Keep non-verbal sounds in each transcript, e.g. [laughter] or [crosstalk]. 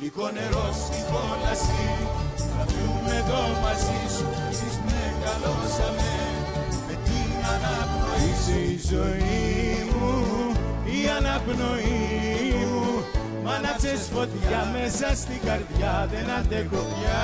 Γλυκό νερό στην κόλαση Θα πιούμε εδώ μαζί σου Εμείς μεγαλώσαμε. Με την αναπνοή σου η ζωή μου Η αναπνοή μου. Μ' άναψες φωτιά μέσα στην καρδιά Δεν αντέχω πια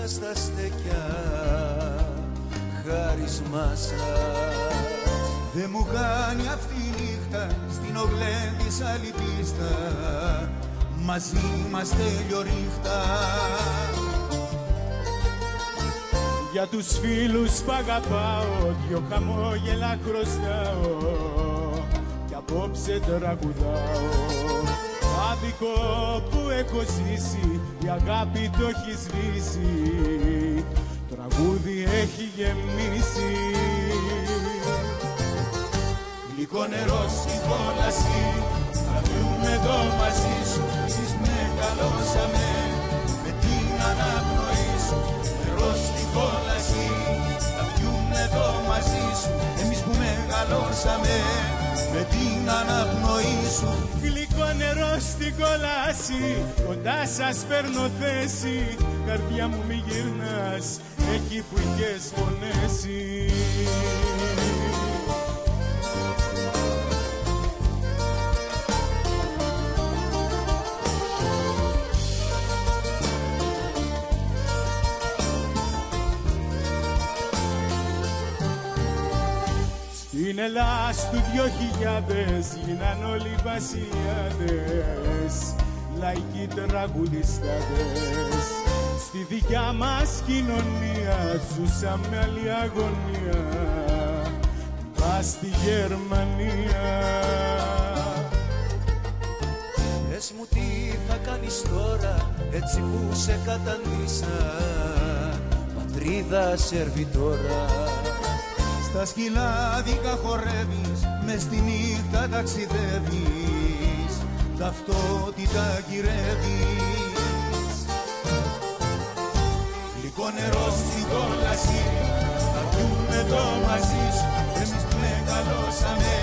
καινούρια σας τα στεκιά Χάρισμά σας. Δε μου κάνει αυτή η νύχτα στην ογλέ της άλλη πίστα. Μαζί μας τέλειο ρίχτα. Για τους φίλους που αγαπάω δυο χαμόγελα χρωστάω. Κι απόψε τραγουδάω Άδικο που έχω ζήσει η αγάπη το έχεις σβήσει Τραγούδι έχει γεμίσει. Γλυκό νερό στην κόλαση Θα πιούμε εδώ μαζί σου Εμείς μεγαλώσαμε Με την αναπνοή σου Νερό στην κόλαση Θα πιούμε εδώ μαζί σου Εμείς που μεγαλώσαμε Με την αναπνοή σου. Γλυκό νερό στην κόλαση Κοντά σας παίρνω θέση. Καρδιά μου μη γυρνάς Εκεί που είχες πονέσει Ελλάς του δυο χιλιάδες γίναν όλοι βασιλιάδες λαϊκοί τραγουδιστάδες. Στη δικιά μας κοινωνία ζούσαμε άλλη αγωνία Πας στη Γερμανία. Πες μου τι θα κάνεις τώρα έτσι που σε καταντήσα Πατρίδα σερβιτόρα Στα σκυλάδικα χορεύεις, μες στη νύχτα ταξιδεύεις. Ταυτότητα γυρεύεις Γλυκό νερό στην κόλαση, θα πιούμε εδώ μαζί σου. Εμείς που μεγαλώσαμε,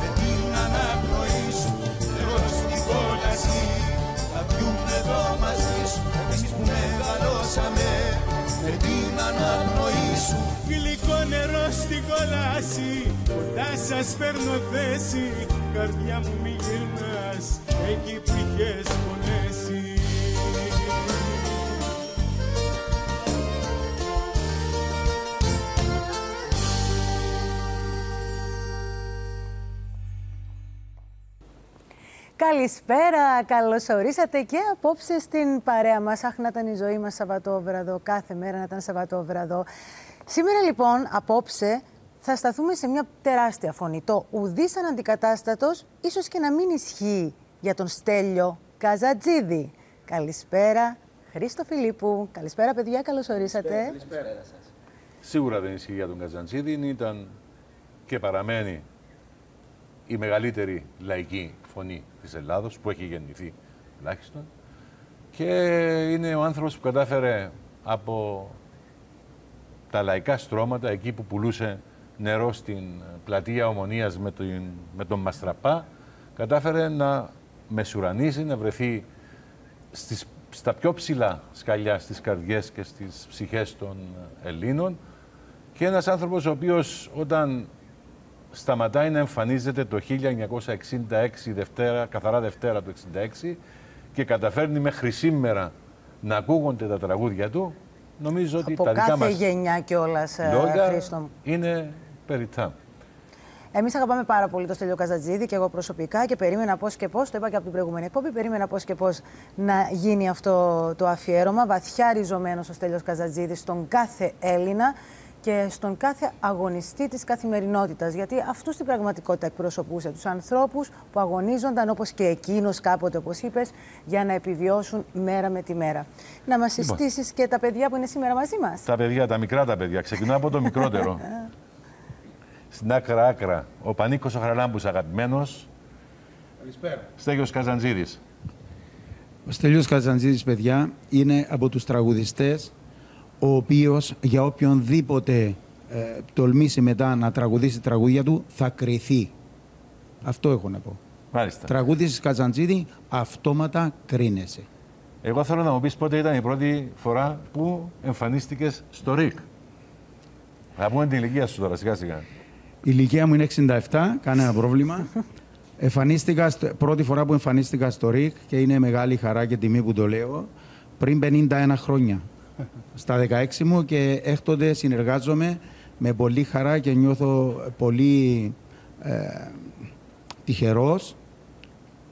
με την αναπνοή σου. Νερό στην κόλαση, θα πιούμε εδώ μαζί σου. Εμείς που μεγαλώσαμε, με την αναπνοή σου Γλυκό νερό στην κόλαση Κοντά σας παίρνω θέση. Καρδιά μου μη γυρνάς. Εκεί που είχες Καλησπέρα, καλώς ορίσατε και απόψε στην παρέα μας. Αχ, να ήταν η ζωή μας Σαββατόβραδο, κάθε μέρα να ήταν Σαββατόβραδο. Σήμερα λοιπόν, απόψε, θα σταθούμε σε μια τεράστια φωνή. Το ουδής αναντικατάστατος, ίσως και να μην ισχύει για τον Στέλιο Καζατζίδη. Καλησπέρα, Χρήστο Φιλίππου. Καλησπέρα, παιδιά, καλώς ορίσατε. Καλησπέρα σας. Σίγουρα δεν ισχύει για τον Καζαντζίδη. Ήταν και παραμένει η μεγαλύτερη λαϊκή φωνή της Ελλάδος που έχει γεννηθεί τουλάχιστον. Και είναι ο άνθρωπος που κατάφερε από τα λαϊκά στρώματα, εκεί που πουλούσε νερό στην πλατεία Ομονίας με τον, με τον Μαστραπά, κατάφερε να μεσουρανίσει, να βρεθεί στις, στα πιο ψηλά σκαλιά στις καρδιές και στις ψυχές των Ελλήνων και ένας άνθρωπος ο οποίος όταν σταματάει να εμφανίζεται το 1966, Δευτέρα, καθαρά Δευτέρα του 1966 και καταφέρνει μέχρι σήμερα να ακούγονται τα τραγούδια του, νομίζω ότι Από τα δικά κάθε μας γενιά κιόλας, λόγια Χρήστο μου. είναι περιττά. Εμείς αγαπάμε πάρα πολύ το Στέλιο Καζατζίδη και εγώ προσωπικά και περίμενα πώς και πώς, το είπα και από την προηγούμενη εκπομπή, περίμενα πώς και πώς να γίνει αυτό το αφιέρωμα. Βαθιά ριζωμένος ο Στέλιος Καζατζίδη στον κάθε Έλληνα και στον κάθε αγωνιστή της καθημερινότητας, γιατί αυτούς στην πραγματικότητα εκπροσωπούσε τους ανθρώπους που αγωνίζονταν όπως και εκείνος κάποτε, όπως είπες, για να επιβιώσουν μέρα με τη μέρα. Να μας Λοιπόν. συστήσεις και τα παιδιά που είναι σήμερα μαζί μας. Τα παιδιά, τα μικρά τα παιδιά. Ξεκινάω από το μικρότερο. [laughs] Στην άκρα άκρα, ο Πανίκος ο Χαραλάμπους αγαπημένος. Καλησπέρα. Στέγιος Καζαντζίδης. Ο Στέλιος Καζαντζίδης, παιδιά, είναι από τους τραγουδιστές ο οποίος για οποιονδήποτε ε, τολμήσει μετά να τραγουδήσει τραγούδια του θα κρυθεί. Αυτό έχω να πω. Μάλιστα. Τραγούδησης Καζαντζίδη, αυτόματα κρίνεσαι. Εγώ θέλω να μου πεις πότε ήταν η πρώτη φορά που εμφανίστηκες στο ΡΙΚ. Θα πούμε την ηλικία σου τώρα, σιγά σιγά. Η ηλικία μου είναι 67, κανένα πρόβλημα. [laughs] Εμφανίστηκα, στο- πρώτη φορά που εμφανίστηκα στο ΡΙΚ και είναι μεγάλη χαρά και τιμή που το λέω, πριν 51 χρόνια. Στα 16 μου και έκτοτε συνεργάζομαι με πολύ χαρά και νιώθω πολύ ε, τυχερός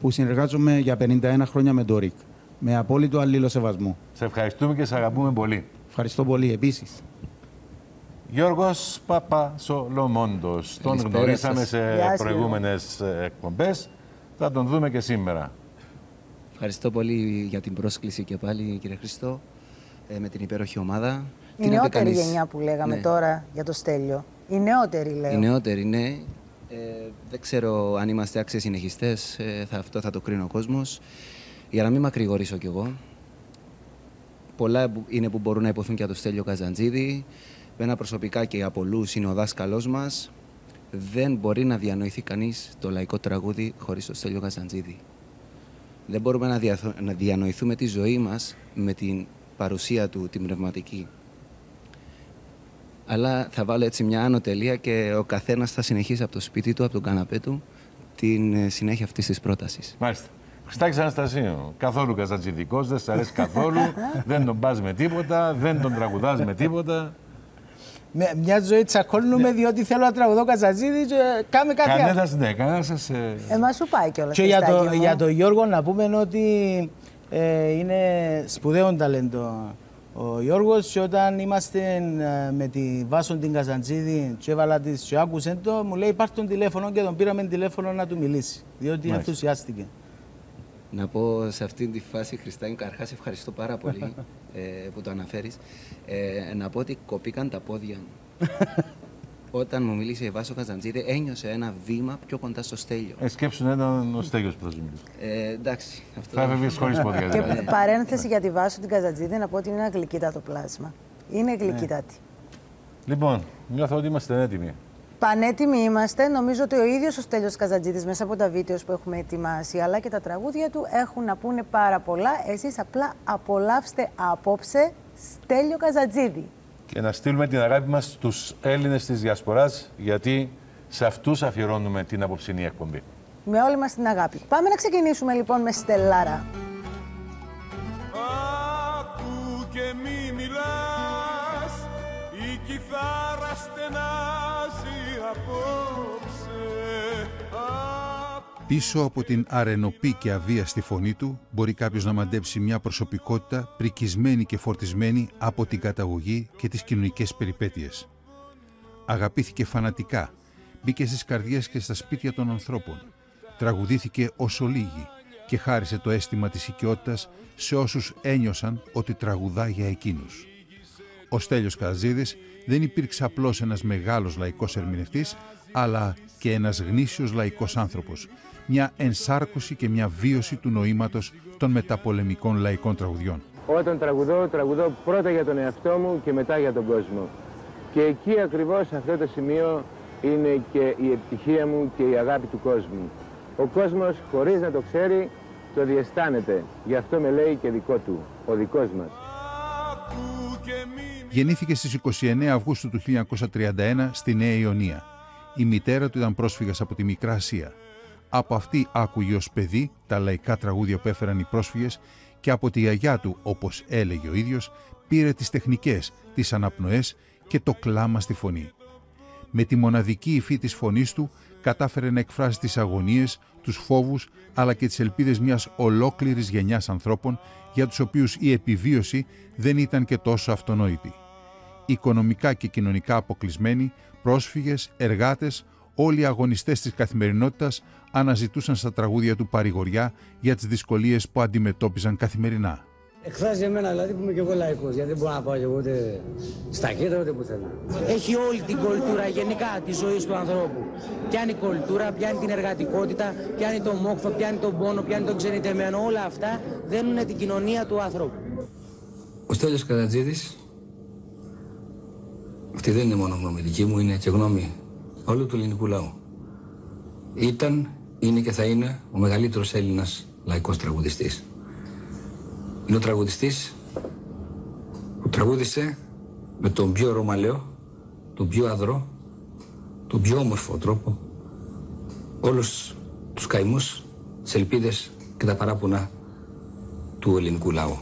που συνεργάζομαι για 51 χρόνια με το ΡΙΚ. Με απόλυτο αλληλοσεβασμό. Σε ευχαριστούμε και σε αγαπούμε πολύ. Ευχαριστώ πολύ επίσης. Γιώργος Παπασολομόντος. Τον Καλησπέρα γνωρίσαμε σας. σε Γεια σου, προηγούμενες ε, εκπομπές. Θα τον δούμε και σήμερα. Ευχαριστώ πολύ για την πρόσκληση και πάλι, κύριε Χριστό, ε, με την υπέροχη ομάδα. Η Τι να πει νεότερη κανείς; γενιά που λέγαμε Ναι. τώρα για το Στέλιο. Η νεότερη λέω. Οι νεότεροι, ναι. Ε, δεν ξέρω αν είμαστε άξιοι συνεχιστές, ε, θα, αυτό θα το κρίνει ο κόσμος. Για να μην μακρηγορήσω κι εγώ, πολλά που- είναι που μπορούν να υποθούν και για το Στέλιο Καζαντζίδη. Μένα προσωπικά και για πολλούς είναι ο δάσκαλός μας. Δεν μπορεί να διανοηθεί κανείς το λαϊκό τραγούδι χωρίς το Στέλιο Καζαντζίδη. Δεν μπορούμε να, διαθ- να διανοηθούμε τη ζωή μας με την παρουσία του, την πνευματική. Αλλά θα βάλω έτσι μια άνω τελεία και ο καθένας θα συνεχίσει από το σπίτι του, από τον καναπέ του, την ε, συνέχεια αυτής της πρότασης. Μάλιστα. Χριστάκης Αναστασίου, καθόλου καζατζιδικός, δεν σ' αρέσει καθόλου, δεν τον πας με τίποτα, δεν τον τραγουδάς με τίποτα. Με, μια ζωή τσακώνουμε διότι θέλω να τραγουδώ Καζατζίδη και κάμε κάτι άλλο. Κανένας, ναι, κανένας σας... ε, Ε, μας σου πάει κιόλας. Και για, το, Χριστάκη μου. για τον Γιώργο να πούμε ότι ε, είναι σπουδαίο ταλέντο ο Γιώργος και όταν είμαστε ε, με τη Βάσο την Καζαντζίδη και έβαλα της και άκουσε το, μου λέει πάρ' τον τηλέφωνο και τον πήραμε τηλέφωνο να του μιλήσει, διότι Μάλιστα. ενθουσιάστηκε. Να πω σε αυτή τη φάση, Χριστάκη, καταρχάς ευχαριστώ πάρα πολύ [laughs] ε, που το αναφέρεις. Ε, να πω ότι κοπήκαν τα πόδια μου. [laughs] Όταν μου μίλησε η Βάσο Καζαντζίδη, ένιωσε ένα βήμα πιο κοντά στο στέλιο. Ε, σκέψου να ήταν ο Στέγιος που θα σου μιλήσει. Ε, εντάξει, αυτό Θα έφευγες χωρίς πόδια Και δηλαδή. παρένθεση για τη βάση την Καζατζίδη να πω ότι είναι ένα γλυκύτατο πλάσμα. Είναι γλυκύτατη. Λοιπόν, νιώθω ότι είμαστε έτοιμοι. Πανέτοιμοι είμαστε. Νομίζω ότι ο ίδιος ο Στέλιος Καζατζίδης μέσα από τα βίντεος που έχουμε ετοιμάσει αλλά και τα τραγούδια του έχουν να πούνε πάρα πολλά. Εσείς απλά απολαύστε απόψε Στέλιο Καζατζίδη. Και να στείλουμε την αγάπη μας στους Έλληνες της Διασποράς, γιατί σε αυτούς αφιερώνουμε την απόψινή εκπομπή. Με όλη μας την αγάπη. Πάμε να ξεκινήσουμε λοιπόν με Στελάρα. Άκου και μη μιλάς Η κιθάρα στενάζει απόψε Άκου Πίσω από την αρενοπή και αβίαστη φωνή του μπορεί κάποιος να μαντέψει μια προσωπικότητα πρικισμένη και φορτισμένη από την καταγωγή και τις κοινωνικές περιπέτειες. Αγαπήθηκε φανατικά, μπήκε στις καρδιές και στα σπίτια των ανθρώπων, τραγουδήθηκε όσο λίγοι και χάρισε το αίσθημα της οικειότητας σε όσους ένιωσαν ότι τραγουδά για εκείνους. Ο Στέλιος Καζίδης δεν υπήρξε απλώς ένας μεγάλος λαϊκός ερμηνευτής, αλλά και ένας γνήσιος λαϊκός άνθρωπος, μια ενσάρκωση και μια βίωση του νοήματος των μεταπολεμικών λαϊκών τραγουδιών. Όταν τραγουδώ, τραγουδώ πρώτα για τον εαυτό μου και μετά για τον κόσμο. Και εκεί ακριβώς σε αυτό το σημείο είναι και η επιτυχία μου και η αγάπη του κόσμου. Ο κόσμος χωρίς να το ξέρει το διαισθάνεται. Γι' αυτό με λέει και δικό του, ο δικός μας. Άκου και μη Γεννήθηκε στις 29 Αυγούστου του 1931 στη Νέα Ιωνία. Η μητέρα του ήταν πρόσφυγας από τη Μικρά Ασία. Από αυτή άκουγε ως παιδί τα λαϊκά τραγούδια που έφεραν οι πρόσφυγες και από τη γιαγιά του, όπως έλεγε ο ίδιος, πήρε τις τεχνικές, τις αναπνοές και το κλάμα στη φωνή. Με τη μοναδική υφή της φωνής του κατάφερε να εκφράσει τις αγωνίες, τους φόβους αλλά και τις ελπίδες μιας ολόκληρης γενιάς ανθρώπων για τους οποίους η επιβίωση δεν ήταν και τόσο αυτονόητη. Οικονομικά και κοινωνικά αποκλεισμένοι, πρόσφυγες, εργάτες, όλοι οι αγωνιστές της καθημερινότητας αναζητούσαν στα τραγούδια του παρηγοριά για τις δυσκολίες που αντιμετώπιζαν καθημερινά. Εκφράζει εμένα δηλαδή που είμαι και εγώ λαϊκός, γιατί δεν μπορώ να πάω και εγώ ούτε στα κέντρα ούτε πουθενά. Έχει όλη την κουλτούρα γενικά της ζωής του ανθρώπου. Πιάνει κουλτούρα, πιάνει την εργατικότητα, πιάνει το μόχθο, πιάνει τον πόνο, πιάνει τον ξενιτεμένο. Όλα αυτά δένουν την κοινωνία του ανθρώπου. Ο Στέλιος Καρατζίδης, αυτή δεν είναι μόνο γνώμη δική μου, είναι και γνώμη όλου του ελληνικού λαού. Ήταν, είναι και θα είναι ο μεγαλύτερος Έλληνας λαϊκός τραγουδιστής. Είναι ο τραγουδιστής που τραγούδισε με τον πιο ρωμαλαίο, τον πιο αδρό, τον πιο όμορφο τρόπο όλους τους καημούς, τις ελπίδες και τα παράπονα του ελληνικού λαού.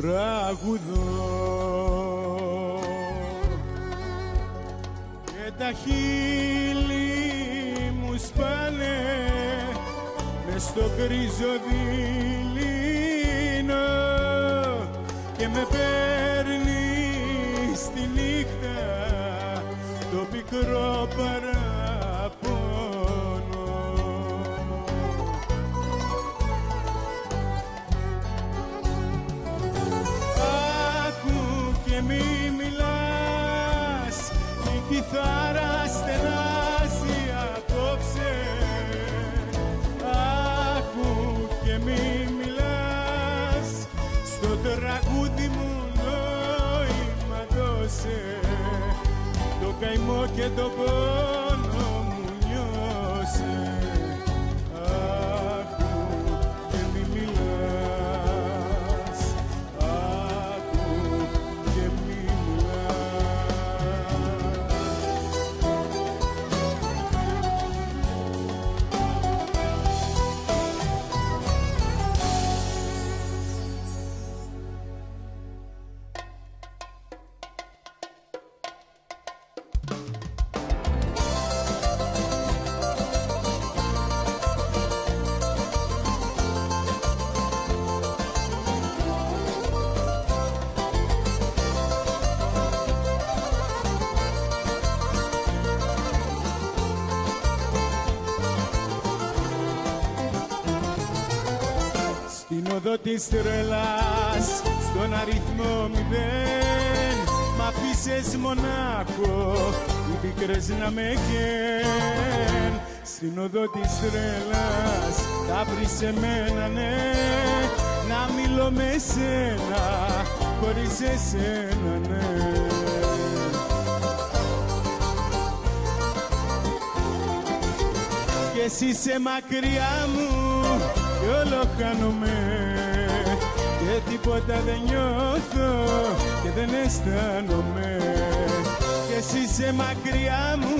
Τραγουδώ και τα χείλη μου σπάνε μες στο γκρίζο δειλίνο και με παίρνεις στη νύχτα το πικρό παραπονό κιθάρα στενάζει απόψε. Άκου και μη μιλάς. Στο τραγούδι μου νόημα δώσε. Το καημό και το πόνο της τρελάς στον αριθμό μηδέν. Μ' αφήσες μονάχο οι πικρές να με καίν. Στην οδό της τρελάς θα βρεις εμένα ναι. Να μιλώ με σένα χωρίς εσένα ναι. Και εσύ είσαι μακριά μου κι όλο χάνομαι. και τίποτα δεν νιώθω και δεν αισθάνομαι. Και εσύ είσαι μακριά μου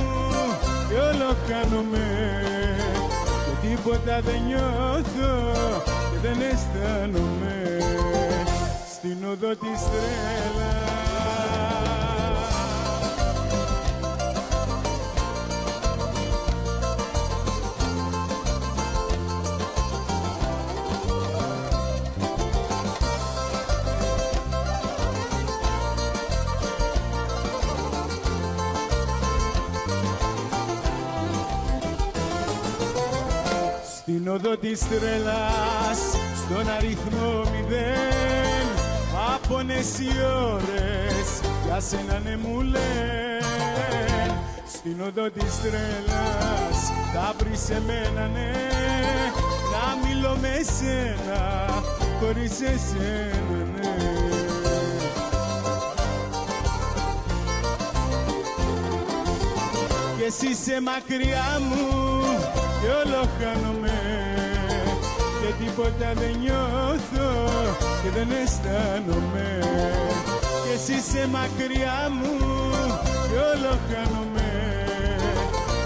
και όλο χάνομαι. Και τίποτα δεν νιώθω και δεν αισθάνομαι. Στην οδό της τρέλας Στην οδό της τρελάς, στον αριθμό μηδέν. Άπονες οι ώρες, για σένα ναι μου λένε. Στην οδό της τρελάς, θα βρεις εμένα ναι. Να μιλώ με σένα, χωρίς εσένα ναι. Κι εσύ είσαι μακριά μου και όλο χάνομαι και τίποτα δεν νιώθω και δεν αισθάνομαι. Και εσύ είσαι μακριά μου και όλο χάνομαι.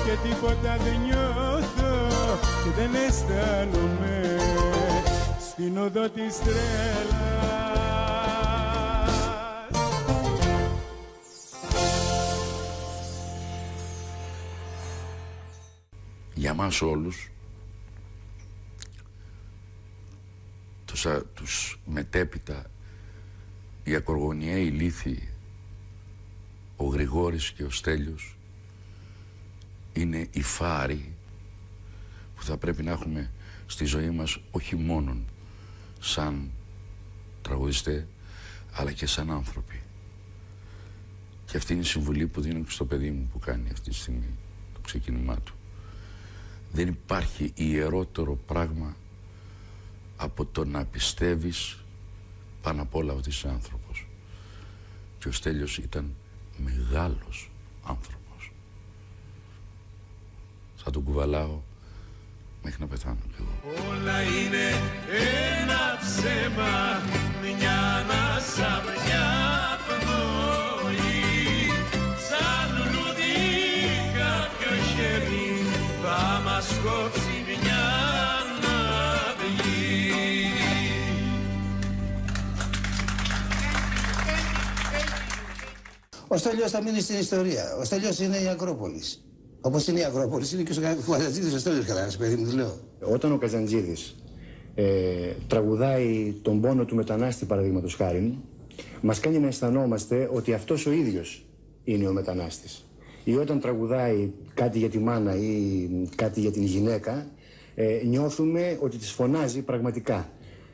Και τίποτα δεν νιώθω και δεν αισθάνομαι. Στην οδό της τρέλας. Για μας όλους τους, α, τους μετέπειτα οι ακοργωνιαίοι λύθοι ο Γρηγόρης και ο Στέλιος είναι οι φάροι που θα πρέπει να έχουμε στη ζωή μας όχι μόνον σαν τραγουδιστέ αλλά και σαν άνθρωποι. Και αυτή είναι η συμβουλή που δίνω και στο παιδί μου που κάνει αυτή τη στιγμή το ξεκίνημά του. Δεν υπάρχει ιερότερο πράγμα από το να πιστεύεις πάνω απ' όλα ότι είσαι άνθρωπος. Και ο Στέλιος ήταν μεγάλος άνθρωπος. Θα τον κουβαλάω μέχρι να πεθάνω κι εγώ. Όλα είναι ένα ψέμα, μια ανάσα, Ο Στέλιος θα μείνει στην ιστορία. Ο Στέλιος είναι η Ακρόπολης. Όπως είναι η Ακρόπολης, είναι και ο Καζαντζίδης ο Στέλιος καλά, παιδί μου, λέω. Όταν ο Καζαντζίδης ε, τραγουδάει τον πόνο του μετανάστη, παραδείγματος χάρη, μας κάνει να αισθανόμαστε ότι αυτός ο ίδιος είναι ο μετανάστης. Ή όταν τραγουδάει κάτι για τη μάνα ή κάτι για την γυναίκα, ε, νιώθουμε ότι τις φωνάζει πραγματικά.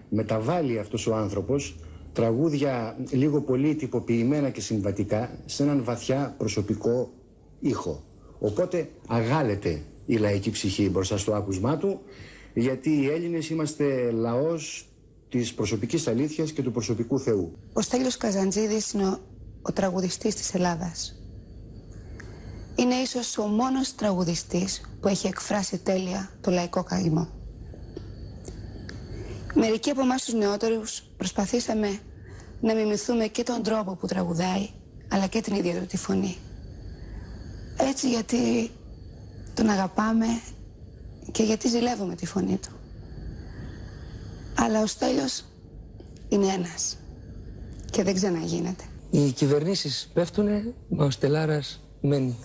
Μεταβάλλει αυτός ο άνθρωπος τραγούδια λίγο πολύ τυποποιημένα και συμβατικά σε έναν βαθιά προσωπικό ήχο. Οπότε αγάλεται η λαϊκή ψυχή μπροστά στο άκουσμά του, γιατί οι Έλληνες είμαστε λαός της προσωπικής αλήθειας και του προσωπικού Θεού. Ο Στέλιος Καζαντζίδης είναι ο, ο τραγουδιστής της Ελλάδας. Είναι ίσως ο μόνος τραγουδιστής που έχει εκφράσει τέλεια το λαϊκό καημό. Μερικοί από εμάς τους νεότερους προσπαθήσαμε να μιμηθούμε και τον τρόπο που τραγουδάει, αλλά και την ίδια του τη φωνή. Έτσι γιατί τον αγαπάμε και γιατί ζηλεύουμε τη φωνή του. Αλλά ο Στέλιος είναι ένας και δεν ξαναγίνεται. Οι κυβερνήσεις πέφτουνε, μα ο Στελάρας μένει.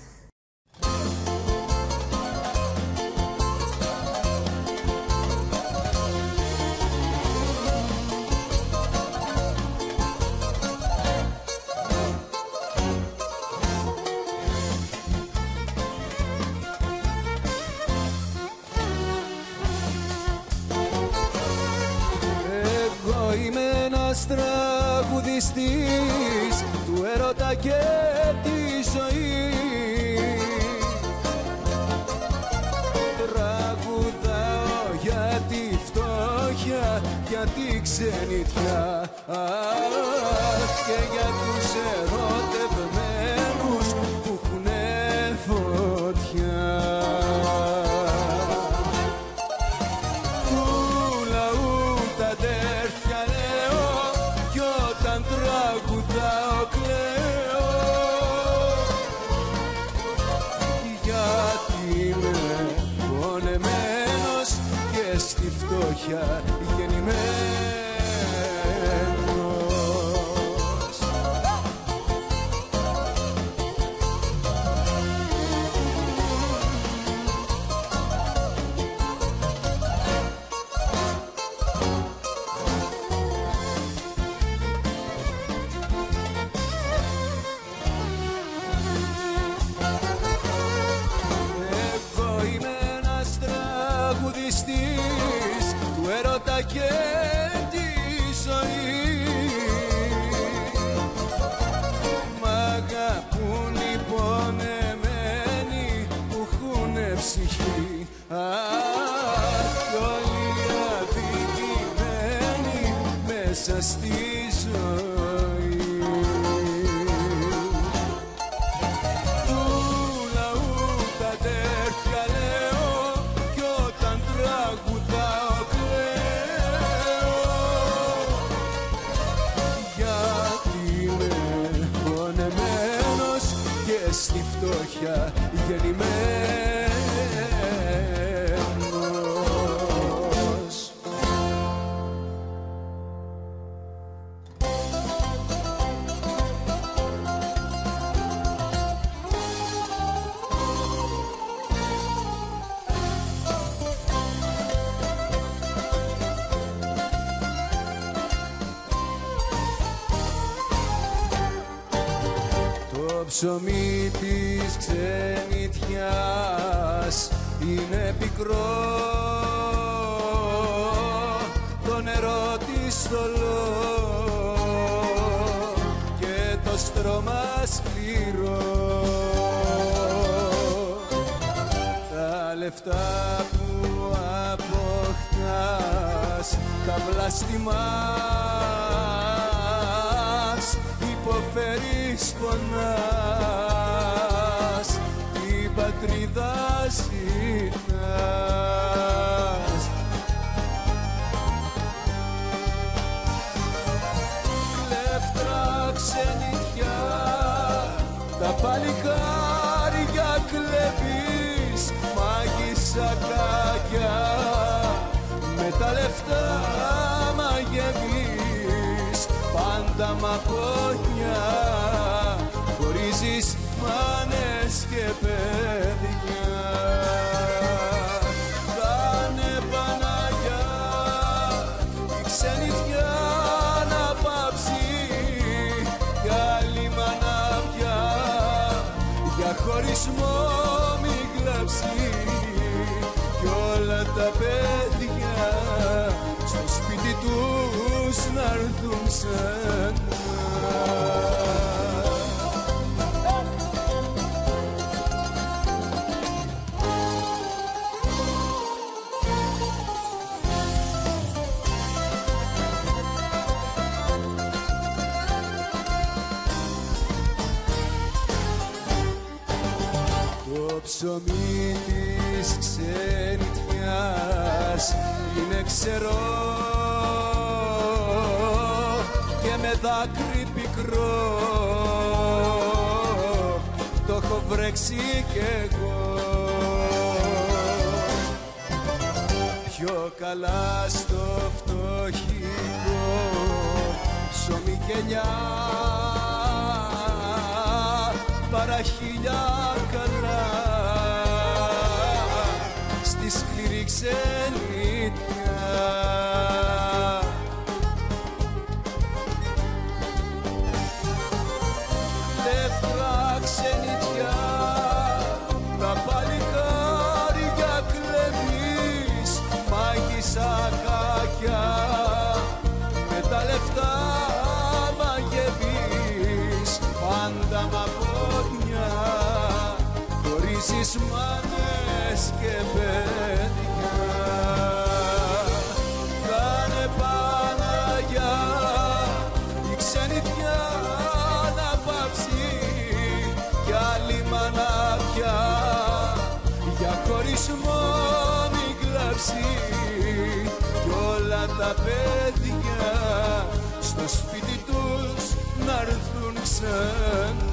Τραγουδιστής του έρωτα και τη ζωή. Τραγουδάω για τη φτώχεια, για τη ξενιτιά ψωμί της ξενιτιάς είναι πικρό το νερό της θολό και το στρώμα σκληρό. Τα λεφτά που αποκτάς τα βλαστημάς υποφέρεις πονάς την πατρίδα ζητάς. Κλέφτρα ξενιτιά τα παλικάρια κλεβείς μάγισσα κακιά. Με τα λεφτά μαγεύεις πάντα μαπόνια χωρίζεις μάνες και παιδιά. Κάνε Παναγιά η ξενιτιά να πάψει. Κι άλλη μανάβια για χωρισμό μην κλάψει κι όλα τα παιδιά στο σπίτι τους να έρθουν σένα ψωμί της ξενιτιάς είναι ξερό και με δάκρυ πικρό. Το έχω βρέξει κι εγώ. Πιο καλά στο φτωχικό ψωμί και ελιά παρά χίλια καλά στη σκληρή παιδιά στο σπίτι τους να έρθουν ξανά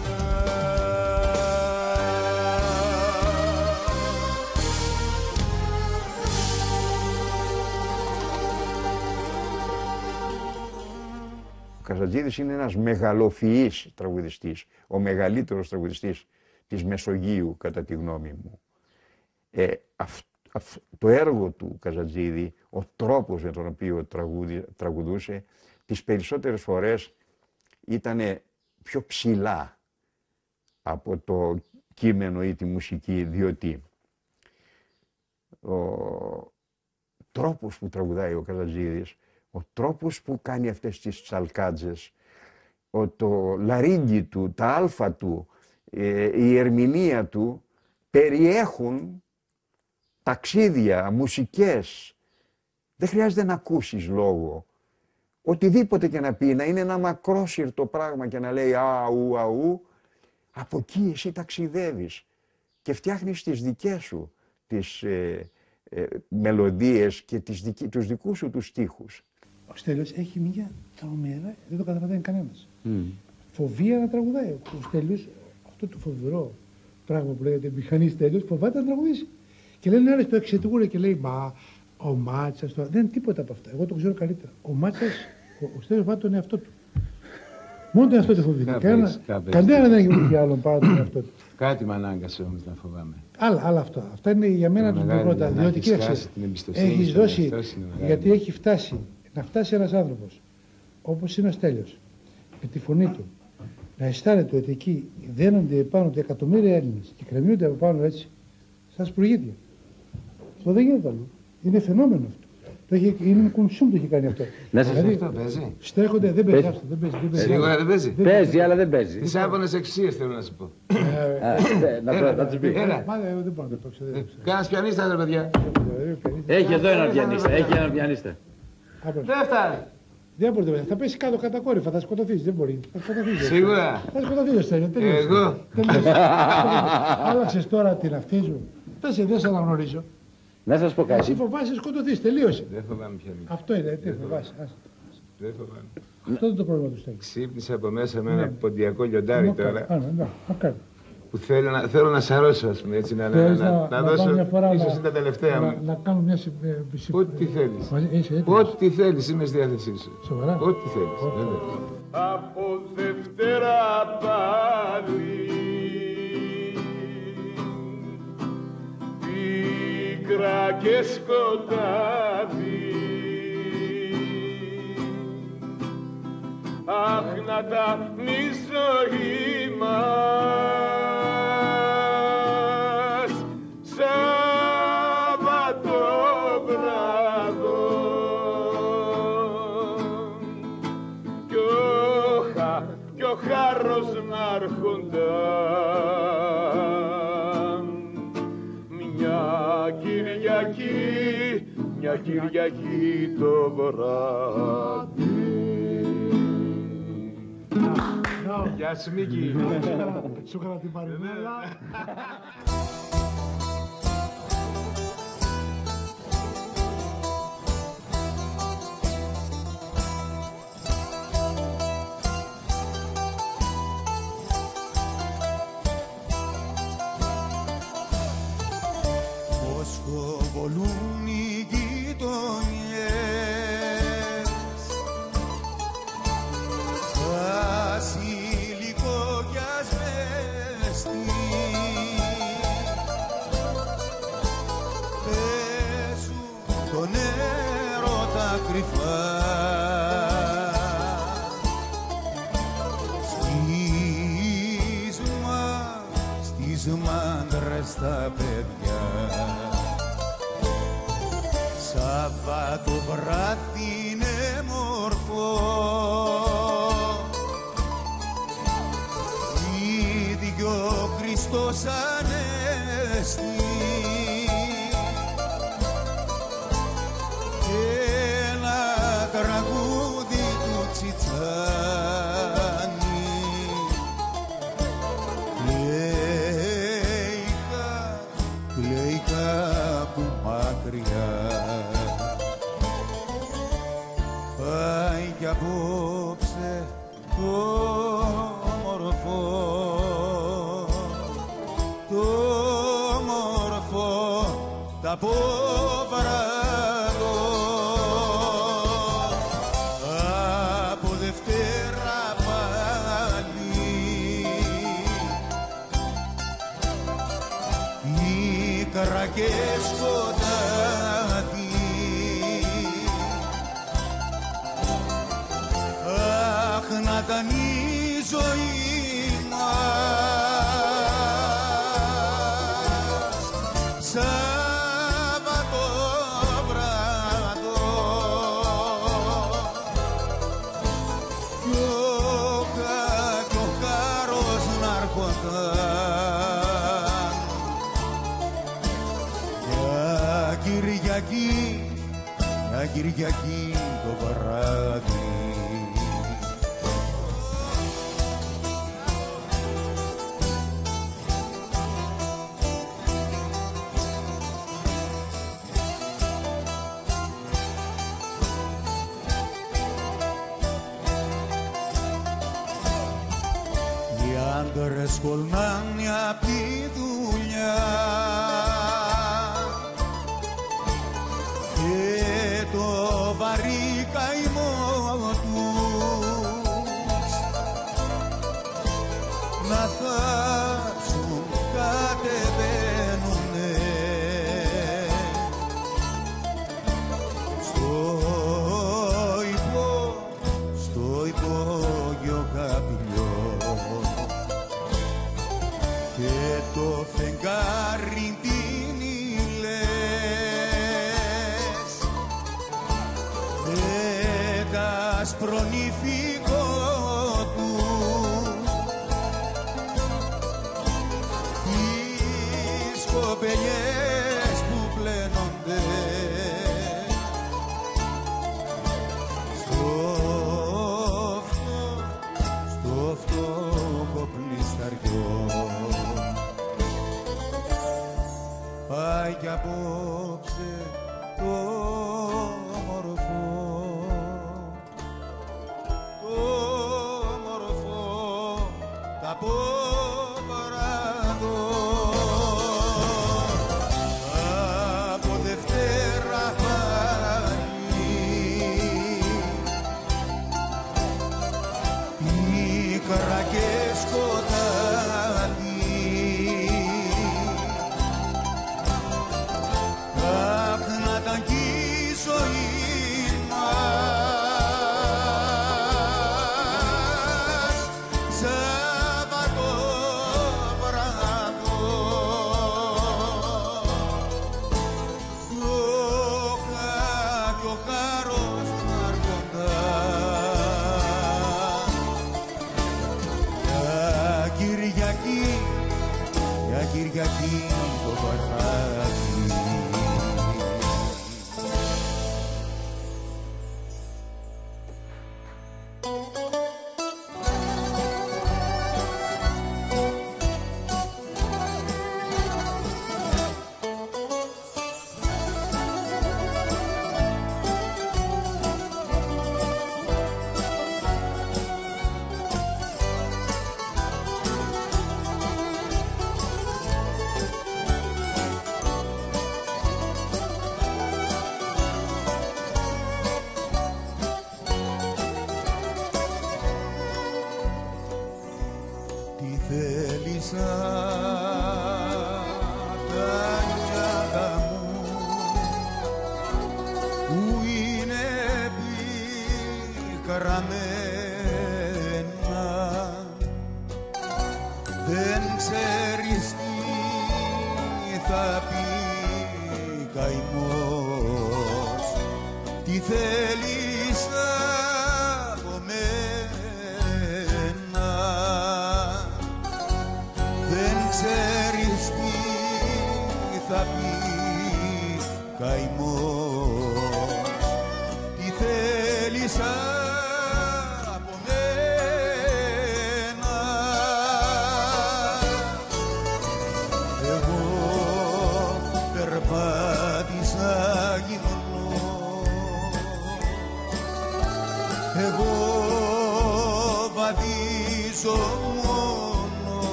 Ο Καζατζίδης είναι ένας μεγαλοφυής τραγουδιστής, ο μεγαλύτερος τραγουδιστής της Μεσογείου κατά τη γνώμη μου. Ε, αυ- αυ- το έργο του Καζατζίδη, ο τρόπος με τον οποίο τραγούδι- τραγουδούσε, τις περισσότερες φορές ήταν πιο ψηλά από το κείμενο ή τη μουσική, διότι ο τρόπος που τραγουδάει ο Καζατζίδης, ο τρόπος που κάνει αυτές τις τσαλκάτζες, ο, το λαρίγκι του, τα άλφα του, ε, η ερμηνεία του περιέχουν ταξίδια, μουσικές. Δεν χρειάζεται να ακούσεις λόγο. Οτιδήποτε και να πει, να είναι ένα μακρόσυρτο πράγμα και να λέει αου, αου, από εκεί εσύ ταξιδεύεις και φτιάχνεις τις δικές σου τις ε, ε, μελωδίες και τις δικοί, τους δικούς σου τους στίχους. Ο Στέλιος έχει μια τρομερά, δεν το καταλαβαίνει κανένας. Φοβία να τραγουδάει. Ο Στέλιος, αυτό το φοβερό πράγμα που λέγεται μηχανή Στέλιος, φοβάται να τραγουδήσει. Και λένε άλλε που εξαιτούν και λέει Μα ο Μάτσας. Το... Δεν είναι τίποτα από αυτά. Εγώ το ξέρω καλύτερα. Ο Μάτσας, ο, ο Στέλιος φοβάται τον εαυτό του. Μόνο τον εαυτό του φοβείται. Κάπως, Κανένα, κάπως. κανένα δεν έχει φοβηθεί άλλον παρά τον εαυτό του. [coughs] Κάτι με ανάγκασε όμως να φοβάμαι. Άλλα, άλλα αυτά. Αυτά είναι για μένα Είναι του μεγάλη, πρώτα. να Διότι έχεις κοίταξε, χάσει την εμπιστοσύνη έχει στον δώσει. εαυτό σου είναι μεγάλη. Γιατί έχει φτάσει, να φτάσει ένας άνθρωπος όπως είναι ο Στέλιος, με τη φωνή του, να αισθάνεται ότι εκεί δένονται επάνω του εκατομμύρια Έλληνες και κρεμιούνται από πάνω έτσι, σαν σπουργίτια. Αυτό δεν γίνεται αλλού. Είναι φαινόμενο αυτό. Το έχει, είναι κονσούμ το έχει κάνει αυτό. Να σας Δηλαδή, αυτό παίζει. Στέκονται, δεν παίζει. Παίζει. άστο, Δεν παίζει. Δεν παίζει. Σίγουρα δεν παίζει. παίζει. αλλά δεν παίζει. Τι άπονες εξουσίες θέλω να σου πω. Ε, να το- να τους πει. Έλα. Μα, ε, δεν μπορώ να το ξέρω. Κάνα πιανίστα, ρε παιδιά. Έχει εδώ ένα πιανίστα. Έχει ένα πιανίστα. Δεν φτάνει. Δεν μπορεί να Θα πέσει κάτω κατακόρυφα, θα σκοτωθείς. Δεν μπορεί. Θα σκοτωθείς. Σίγουρα. Θα σκοτωθείς ο Στέλιο. τελείωσε. Εγώ. Τελείωσε. Άλλαξες τώρα την αυτή σου. Δεν σε δεν σε αναγνωρίζω. Να σας πω Εσύ κάτι. φοβάσαι σκοτωθεί. Τελείωσε. Δεν φοβάμαι πια. Αυτό είναι. Τι φοβάσαι. άσε. Δεν φοβάμαι. Αυτό είναι το πρόβλημα του Στέλιου. Ξύπνησε από μέσα με ένα Ναι. ποντιακό λιοντάρι Μακάρι. τώρα. Α, ναι, ναι, μακάρι. Που θέλω να, θέλω να σαρώσω, ας πούμε, έτσι, να, να, Θέλεις να, να, να δώσω, πάω μια φορά ίσως να- είναι τα τελευταία να- μου. Να κάνω μια συ- ε, συ- Ό,τι θέλεις. Μαζί- Είσαι έτοιμος. Ό,τι θέλεις, είμαι στη διάθεσή σου. Σοβαρά. Ό,τι θέλεις, βέβαια. από Δευτέρα πάλι πίκρα και σκοτάδι. Αχ να τα η ζωή μας Κυριακή το βράδυ. Γεια σου, Μίκη. Σου έκανα την παρεμέλα. [laughs] πίκρα και σκοτάδι. Αχ να ήταν η Κυριακή το βράδυ. άντρες κολνάν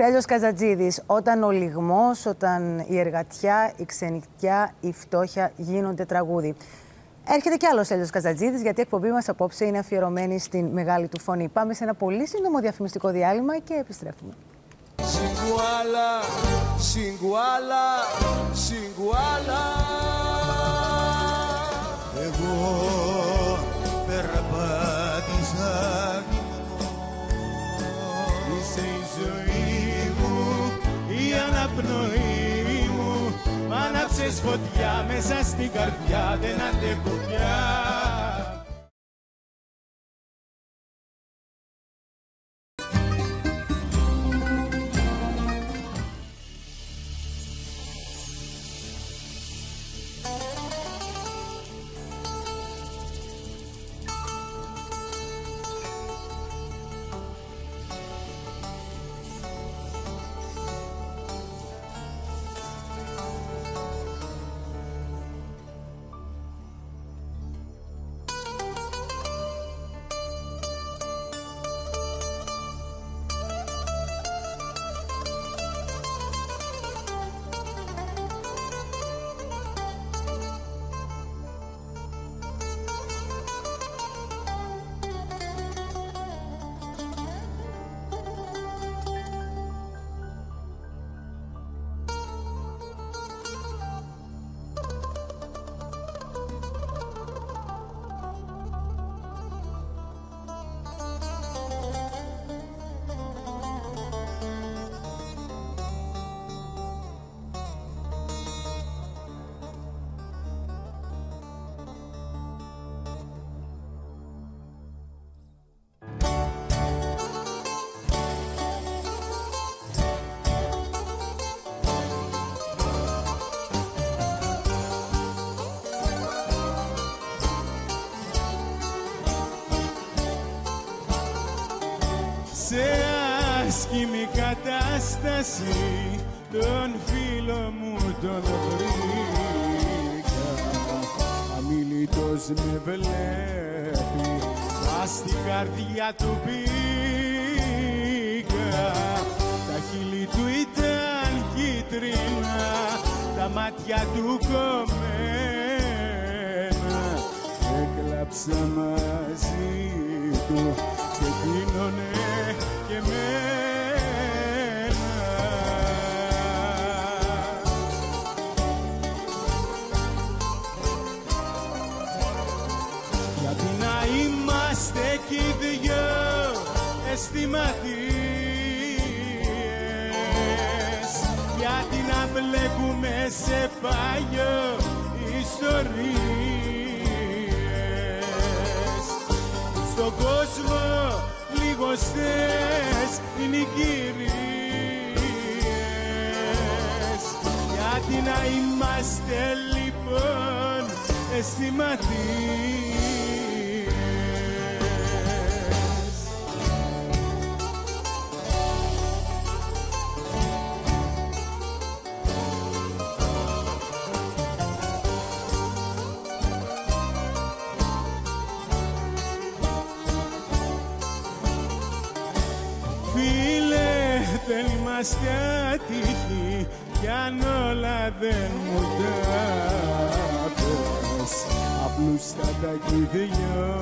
Στέλιος Καζατζίδης, όταν ο λιγμός, όταν η εργατιά, η ξενιτιά, η φτώχεια γίνονται τραγούδι. Έρχεται κι άλλος Στέλιος Καζατζίδης, γιατί η εκπομπή μας απόψε είναι αφιερωμένη στην μεγάλη του φωνή. Πάμε σε ένα πολύ σύντομο διαφημιστικό διάλειμμα και επιστρέφουμε. Σιγκουάλα, σιγκουάλα, σιγκουάλα. Εγώ περπάτησα Είσαι η ζωή μου, η αναπνοή μου. Μ' άναψες φωτιά μέσα στην καρδιά, δεν αντέχω πια κατάσταση τον φίλο μου τον βρήκα. Αμιλητός με βλέπει μα στην καρδιά του πήγα τα χείλη του ήταν κίτρινα τα μάτια του κομμένα. Έκλαψα μαζί του και εκείνονε και Γιατί μπλέκουμε σε παλιό ιστορίες. Στον κόσμο λιγοστές είναι οι κυρίες Γιατί να είμαστε λοιπόν αισθηματίες Φίλε, δεν είμαστε άτυχοι κι αν όλα δεν μου τα πες. Απλούστατα κι οι δυο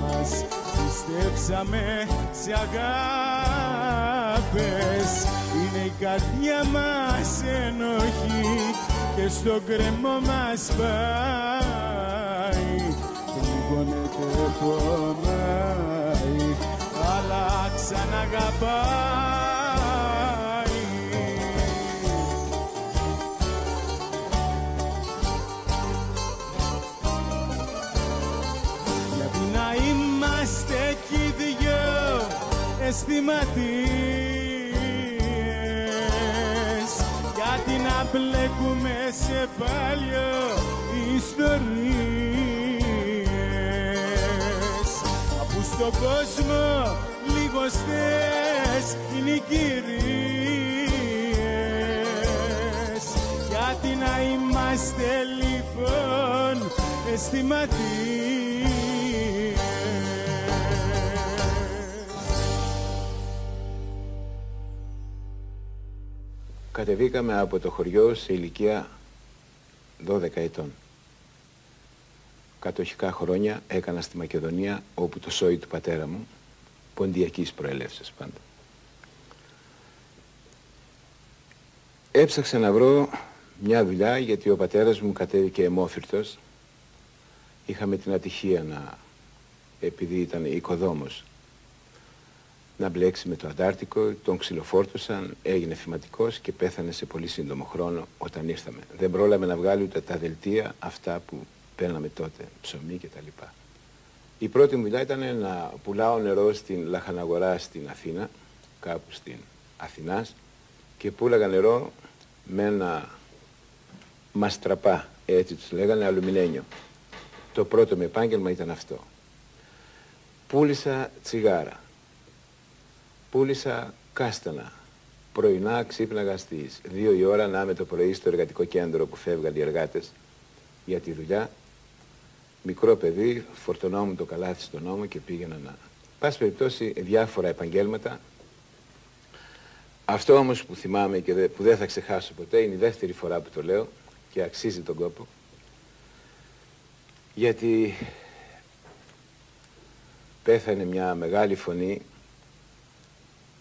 μας πιστέψαμε σε αγάπες. Είναι η καρδιά μας ενοχή και στο κρεμό μας πάει. Πληγώνεται, πονάει αλλά ξαναγαπάει αισθηματίες Γιατί να μπλέκουμε σε παλιό ιστορίες. Αφού στον κόσμο λιγοστές είναι οι κυρίες. Γιατί να είμαστε λοιπόν αισθηματίες Κατεβήκαμε από το χωριό σε ηλικία 12 ετών. Κατοχικά χρόνια έκανα στη Μακεδονία όπου το σόι του πατέρα μου, ποντιακής προελεύσεως πάντα. Έψαξα να βρω μια δουλειά γιατί ο πατέρας μου κατέβηκε αιμόφυρτος. Είχαμε την ατυχία να, επειδή ήταν οικοδόμος, να μπλέξει με το Αντάρτικο, τον ξυλοφόρτωσαν, έγινε θυματικός και πέθανε σε πολύ σύντομο χρόνο όταν ήρθαμε. Δεν πρόλαβε να βγάλει ούτε τα δελτία αυτά που παίρναμε τότε, ψωμί και τα λοιπά. Η πρώτη μου δουλειά ήταν να πουλάω νερό στην λαχαναγορά στην Αθήνα, κάπου στην Αθηνάς και πούλαγα νερό με ένα μαστραπά, έτσι τους λέγανε, αλουμινένιο. Το πρώτο με επάγγελμα ήταν αυτό. Πούλησα τσιγάρα. Πούλησα κάστανα. Πρωινά ξύπναγα στις 2 η ώρα να είμαι το πρωί στο εργατικό κέντρο που φεύγαν οι εργάτες για τη δουλειά. Μικρό παιδί, φορτωνόμουν το καλάθι στον νόμο και πήγαινα να... Πάση περιπτώσει, διάφορα επαγγέλματα. Αυτό όμως που θυμάμαι και δε- που δεν θα ξεχάσω ποτέ είναι η δεύτερη φορά που το λέω και αξίζει τον κόπο. Γιατί πέθανε μια μεγάλη φωνή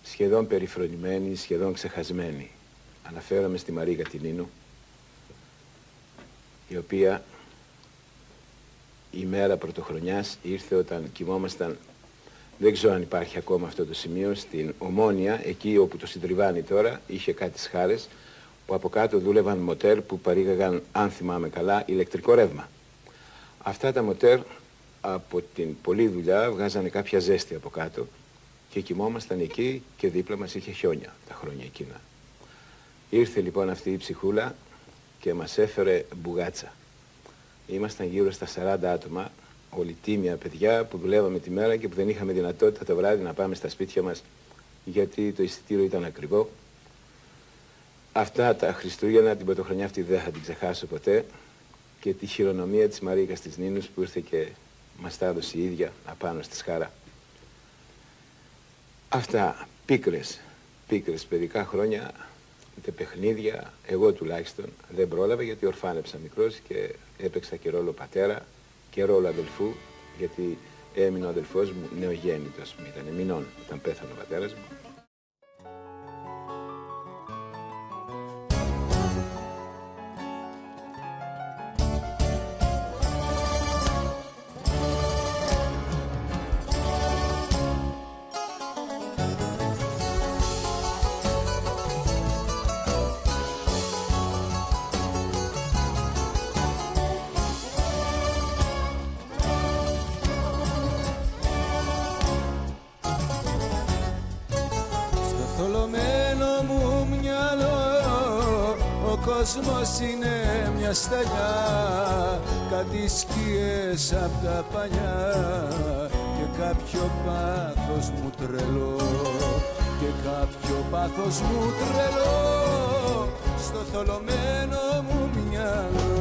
σχεδόν περιφρονημένη, σχεδόν ξεχασμένη. Αναφέρομαι στη Μαρία Κατινίνου, η οποία η μέρα πρωτοχρονιάς ήρθε όταν κοιμόμασταν, δεν ξέρω αν υπάρχει ακόμα αυτό το σημείο, στην Ομόνια, εκεί όπου το συντριβάνει τώρα, είχε κάτι σχάρες, που από κάτω δούλευαν μοτέρ που παρήγαγαν, αν θυμάμαι καλά, ηλεκτρικό ρεύμα. Αυτά τα μοτέρ από την πολλή δουλειά βγάζανε κάποια ζέστη από κάτω και κοιμόμασταν εκεί και δίπλα μας είχε χιόνια τα χρόνια εκείνα. Ήρθε λοιπόν αυτή η ψυχούλα και μας έφερε μπουγάτσα. Ήμασταν γύρω στα 40 άτομα, όλοι τίμια παιδιά που δουλεύαμε τη μέρα και που δεν είχαμε δυνατότητα το βράδυ να πάμε στα σπίτια μας γιατί το εισιτήριο ήταν ακριβό. Αυτά τα Χριστούγεννα, την πρωτοχρονιά αυτή δεν θα την ξεχάσω ποτέ και τη χειρονομία της Μαρίκας της Νίνους που ήρθε και μας τα έδωσε η ίδια απάνω στη σχάρα. Αυτά πίκρες, πίκρες παιδικά χρόνια, είτε παιχνίδια, εγώ τουλάχιστον δεν πρόλαβα γιατί ορφάνεψα μικρός και έπαιξα και ρόλο πατέρα και ρόλο αδελφού γιατί έμεινε ο αδελφός μου νεογέννητος, ήταν μηνών όταν πέθανε ο πατέρας μου. Κόσμος είναι μια σταλιά κάτι σκιές απ' τα παλιά και κάποιο πάθος μου τρελό. Και κάποιο πάθος μου τρελό. Στο θολωμένο μου μυαλό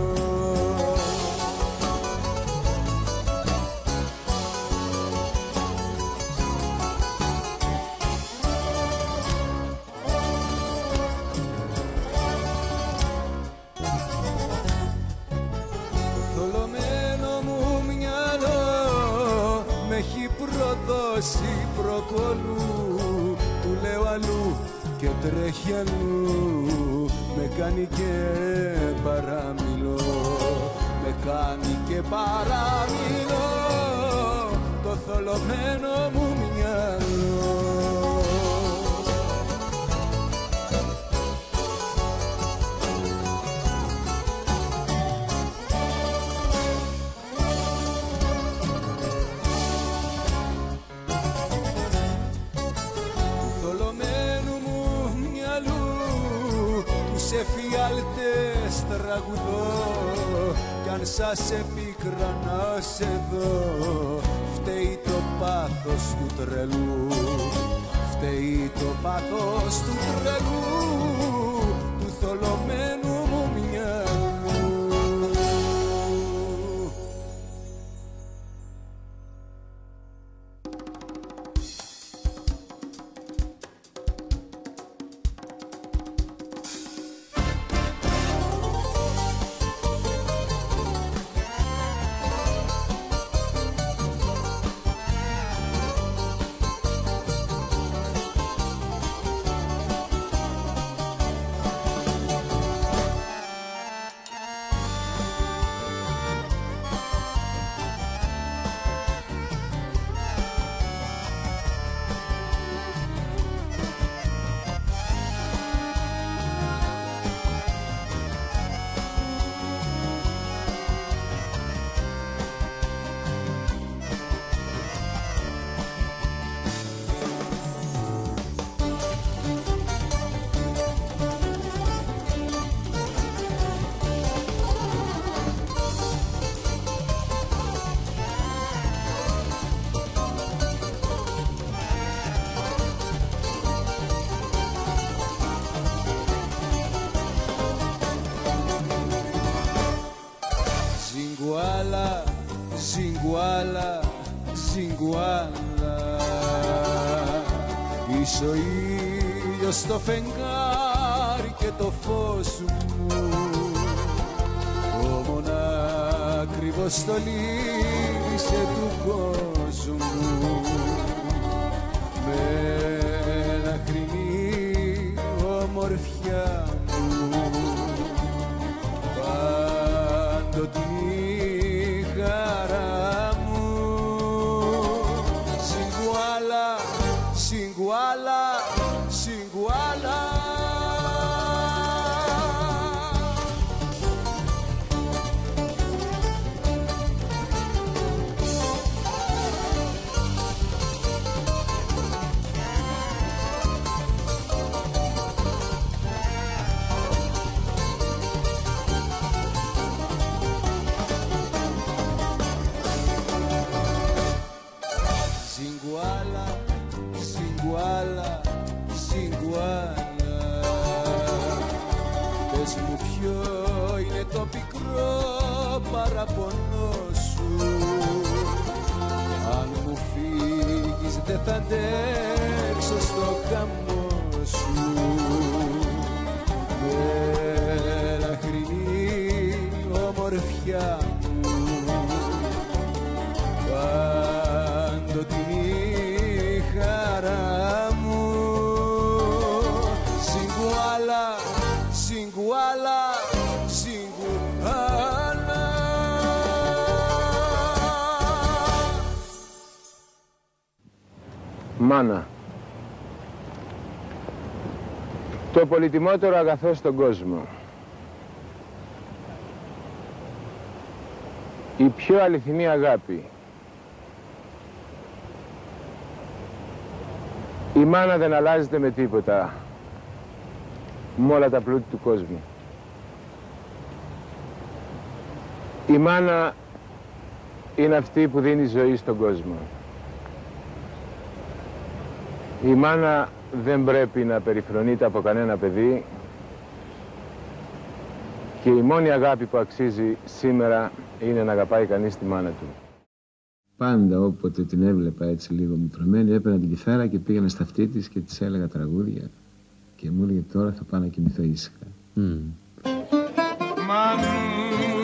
τρέχει αλλού με κάνει και παραμιλώ κι αν σας επίκρανα σε δω. Φταίει το πάθος του τρελού. Φταίει το πάθος ο ήλιος στο φεγγάρι και το φως μου. Ο μονάκριβος στολίσσε του κόσμου Με λαχρινή ομορφιά δεν θα αντέξω στο χαμό σου. Μελαχρινή ομορφιά Μάνα. Το πολυτιμότερο αγαθό στον κόσμο. Η πιο αληθινή αγάπη. Η μάνα δεν αλλάζεται με τίποτα. Με όλα τα πλούτη του κόσμου. Η μάνα είναι αυτή που δίνει ζωή στον κόσμο. Η μάνα δεν πρέπει να περιφρονείται από κανένα παιδί και η μόνη αγάπη που αξίζει σήμερα είναι να αγαπάει κανείς τη μάνα του. Πάντα όποτε την έβλεπα έτσι λίγο μητρωμένη, έπαιρνα την κιθάρα και πήγαινα στα αυτή της και της έλεγα τραγούδια και μου έλεγε τώρα θα πάω να κοιμηθώ ήσυχα. Μανούλα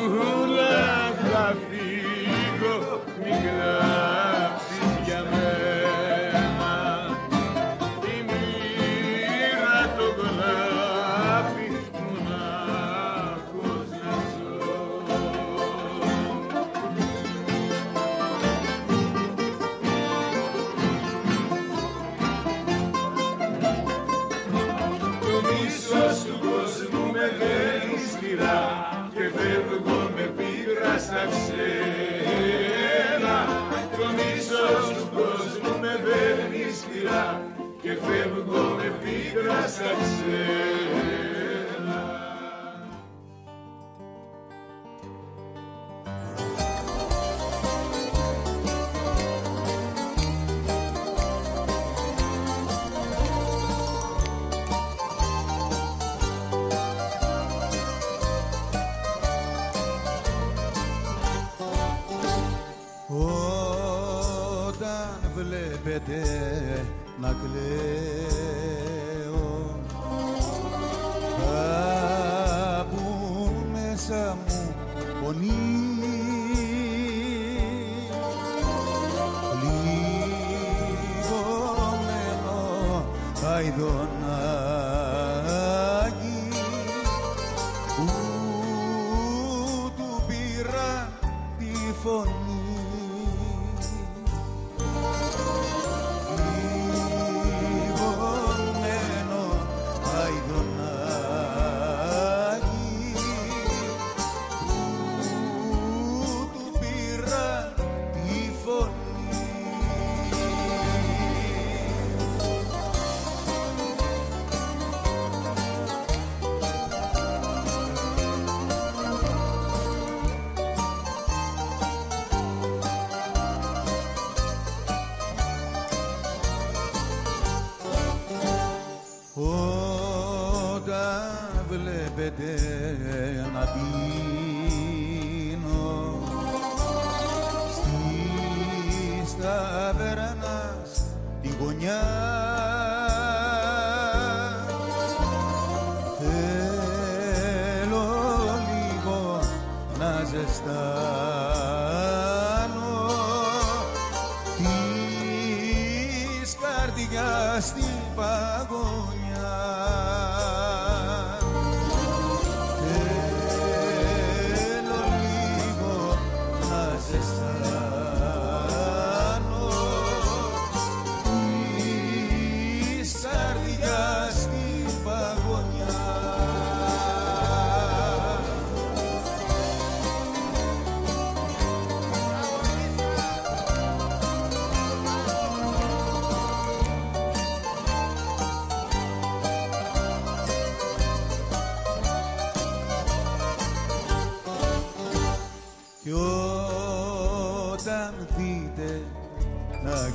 δένει σκληρά και φεύγω με πίκρα στα ξένα. Όταν βλέπετε να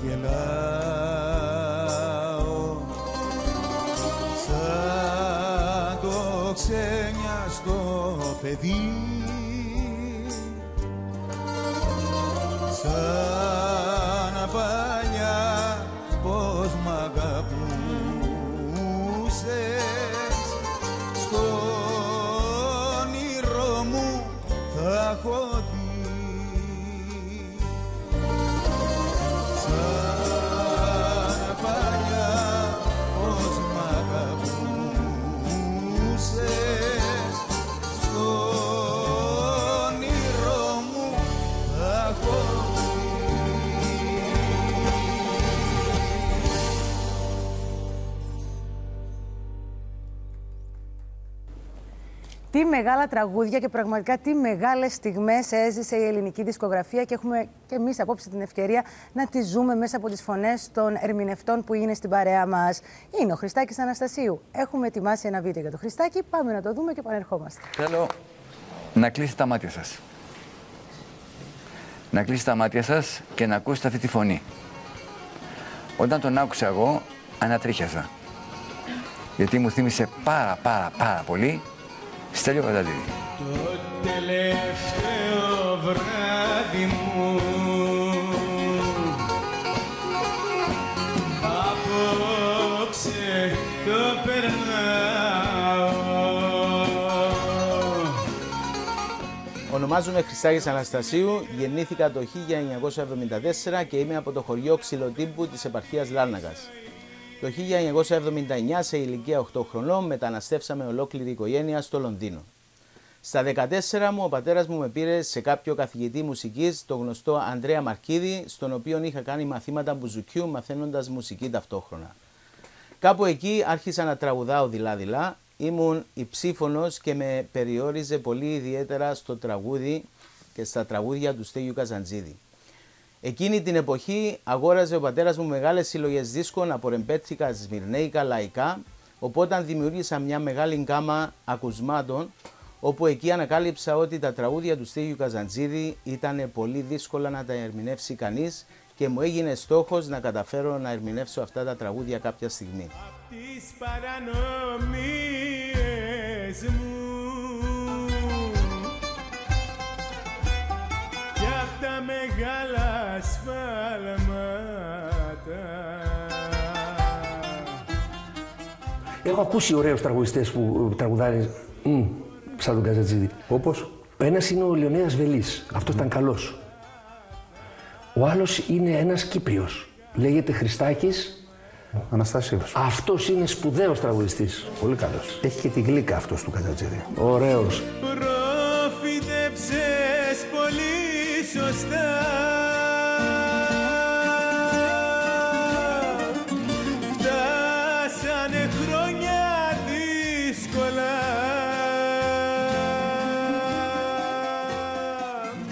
γελάω. Σαν το ξένιαστο παιδί Τι μεγάλα τραγούδια και πραγματικά τι μεγάλες στιγμές έζησε η ελληνική δισκογραφία και έχουμε και εμείς απόψε την ευκαιρία να τη ζούμε μέσα από τις φωνές των ερμηνευτών που είναι στην παρέα μας. Είναι ο Χριστάκης Αναστασίου. Έχουμε ετοιμάσει ένα βίντεο για το Χριστάκη. Πάμε να το δούμε και επανερχόμαστε. Θέλω να κλείσετε τα μάτια σας. Να κλείσετε τα μάτια σας και να ακούσετε αυτή τη φωνή. Όταν τον άκουσα εγώ, ανατρίχιαζα. Γιατί μου θύμισε πάρα πάρα πάρα πολύ Στέλιο Καζαντζίδη. Το τελευταίο βράδυ μου Απόψε το περνάω Ονομάζομαι Χριστάκης Αναστασίου, γεννήθηκα το 1974 και είμαι από το χωριό Ξυλοτύμπου της επαρχίας Λάρνακας. Το 1979 σε ηλικία 8 χρονών μεταναστεύσαμε ολόκληρη οικογένεια στο Λονδίνο. Στα 14 μου ο πατέρας μου με πήρε σε κάποιο καθηγητή μουσικής, το γνωστό Ανδρέα Μαρκίδη, στον οποίο είχα κάνει μαθήματα μπουζουκιού μαθαίνοντας μουσική ταυτόχρονα. Κάπου εκεί άρχισα να τραγουδάω δειλά-δειλά, ήμουν υψήφωνος και με περιόριζε πολύ ιδιαίτερα στο τραγούδι και στα τραγούδια του Στέγιου Καζαντζίδη. Εκείνη την εποχή αγόραζε ο πατέρας μου μεγάλες συλλογές δίσκων από ρεμπέτσικα, σμυρνέικα, λαϊκά, οπότε δημιούργησα μια μεγάλη γκάμα ακουσμάτων, όπου εκεί ανακάλυψα ότι τα τραγούδια του Στέγιου Καζαντζίδη ήταν πολύ δύσκολα να τα ερμηνεύσει κανείς και μου έγινε στόχος να καταφέρω να ερμηνεύσω αυτά τα τραγούδια κάποια στιγμή. τις παρανομίες μου κι απ' τα μεγάλα σφάλματα Έχω ακούσει ωραίους τραγουδιστές που τραγουδάνε μ, σαν τον Καζατζίδη. Όπως; Ένας είναι ο Λεωνέας Βελής. Αυτός ήταν καλός. Ο άλλος είναι ένας Κύπριος. Λέγεται Χριστάκης Αναστάσιος. Αυτός είναι σπουδαίος τραγουδιστής. Πολύ καλός. Έχει και τη γλύκα αυτός του Καζατζίδη. Ωραίος. Προφήτεψες πολύ σωστά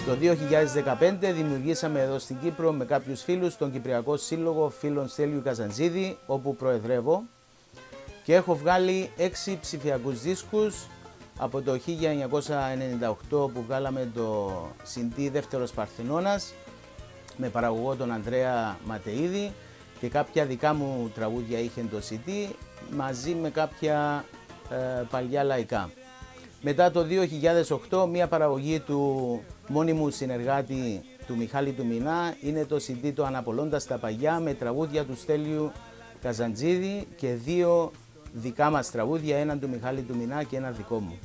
Το 2015 δημιουργήσαμε εδώ στην Κύπρο με κάποιους φίλους τον Κυπριακό Σύλλογο Φίλων Στέλιου Καζαντζίδη, όπου προεδρεύω και έχω βγάλει έξι ψηφιακούς δίσκους από το 1998 που βγάλαμε το Συντή Δεύτερος Παρθενώνας με παραγωγό τον Ανδρέα Ματεΐδη και κάποια δικά μου τραγούδια είχε το CD μαζί με κάποια ε, παλιά λαϊκά. Μετά το 2008 μια παραγωγή του μόνιμου συνεργάτη του Μιχάλη του Μινά είναι το CD το Αναπολώντας τα Παγιά με τραγούδια του Στέλιου Καζαντζίδη και δύο δικά μας τραγούδια, έναν του Μιχάλη του Μινά και ένα δικό μου.